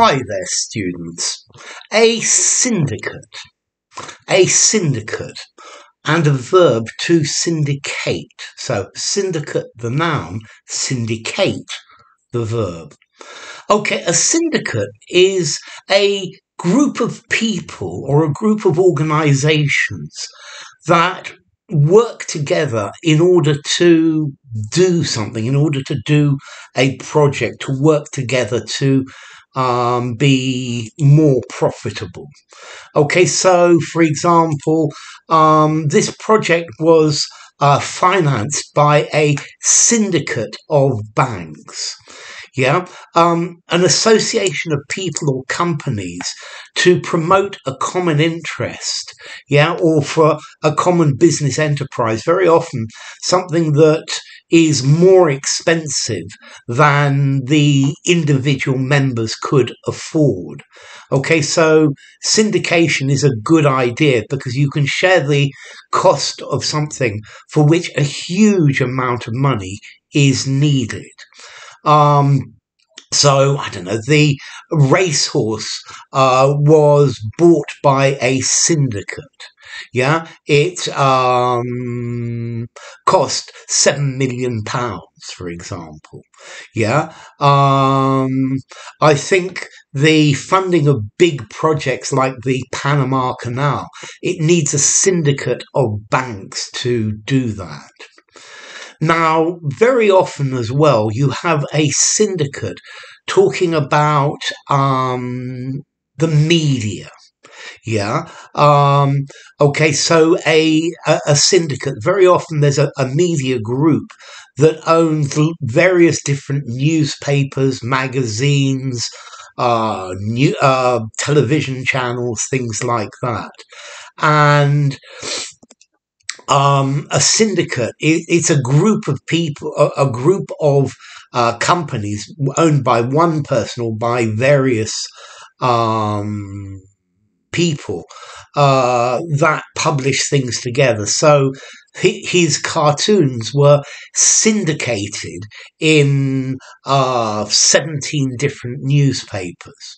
Hi there, students. A syndicate. A syndicate. And a verb to syndicate. So, syndicate, the noun, syndicate, the verb. Okay, a syndicate is a group of people or a group of organizations that work together in order to do something, in order to do a project, to work together to um, be more profitable. Okay, so for example, um, this project was uh, financed by a syndicate of banks yeah, um, an association of people or companies to promote a common interest, yeah, or for a common business enterprise. Very often, something that is more expensive than the individual members could afford. Okay, so syndication is a good idea because you can share the cost of something for which a huge amount of money is needed. Um, so I don't know. The racehorse uh, was bought by a syndicate. Yeah, it um, cost seven million pounds, for example. Yeah, um, I think the funding of big projects like the Panama Canal it needs a syndicate of banks to do that. Now, very often as well, you have a syndicate talking about um, the media. Yeah. Um, okay. So a, a, a syndicate. Very often, there's a, a media group that owns various different newspapers, magazines, uh, new uh, television channels, things like that, and um, a syndicate. It, it's a group of people, a, a group of uh, companies owned by one person or by various um, people uh, that publish things together. So his cartoons were syndicated in uh, 17 different newspapers.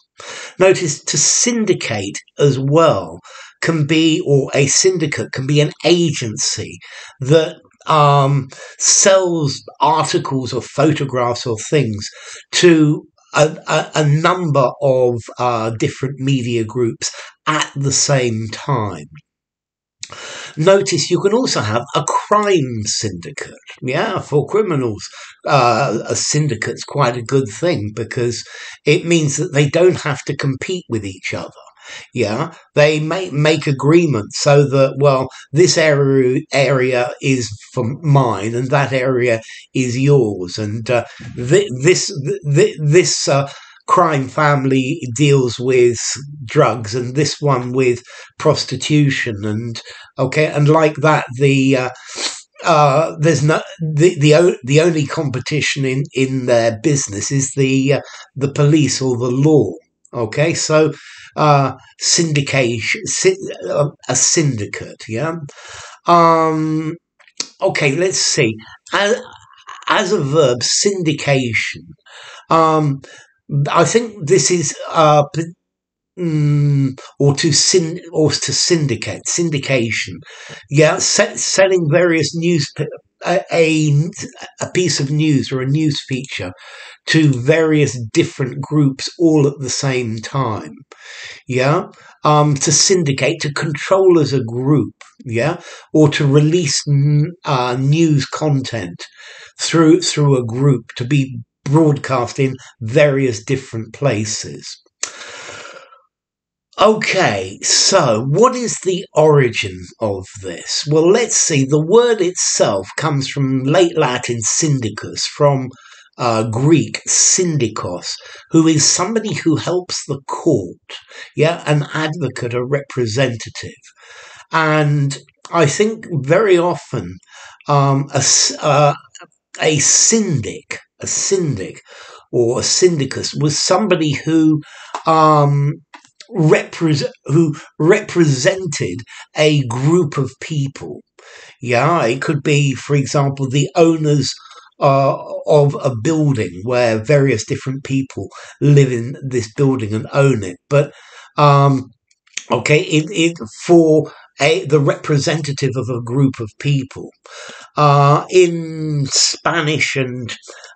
Notice to syndicate as well can be, or a syndicate can be an agency that um, sells articles or photographs or things to a, a, a number of uh, different media groups at the same time. Notice you can also have a crime syndicate. Yeah, for criminals, uh, a syndicate's quite a good thing because it means that they don't have to compete with each other yeah they make make agreements so that well this area area is for mine and that area is yours and uh, th- this th- this uh, crime family deals with drugs and this one with prostitution and okay and like that the uh, uh, there's no the the the only competition in in their business is the uh, the police or the law. Okay, so uh, syndication, uh, a syndicate. Yeah. Um, okay, let's see. As, as a verb, syndication. Um, I think this is uh, mm, or to syn or to syndicate syndication. Yeah, selling various news a, a piece of news or a news feature to various different groups all at the same time. Yeah. Um, to syndicate, to control as a group. Yeah. Or to release uh, news content through, through a group to be broadcast in various different places. Okay, so what is the origin of this? Well, let's see. The word itself comes from late Latin syndicus, from uh, Greek syndikos, who is somebody who helps the court, yeah, an advocate, a representative. And I think very often um, a, uh, a syndic, a syndic, or a syndicus was somebody who um, repre- who represented a group of people. Yeah, it could be, for example, the owners uh, of a building where various different people live in this building and own it. But um, okay, it, it for a the representative of a group of people. In Spanish and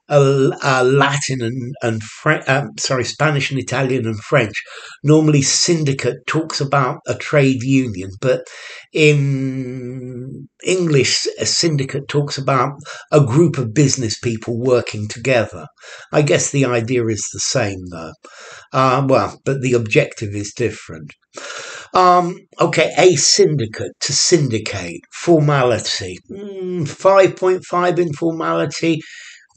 uh, uh, Latin and and um, sorry, Spanish and Italian and French, normally syndicate talks about a trade union, but in English, a syndicate talks about a group of business people working together. I guess the idea is the same, though. Uh, well, but the objective is different. Um, okay, a syndicate to syndicate formality. Mm, 5.5 informality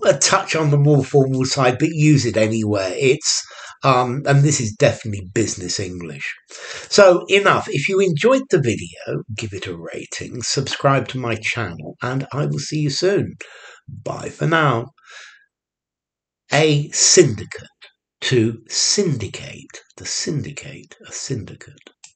a touch on the more formal side, but use it anywhere. It's um, and this is definitely business English. So enough. If you enjoyed the video, give it a rating, subscribe to my channel, and I will see you soon. Bye for now. A syndicate to syndicate, the syndicate, a syndicate.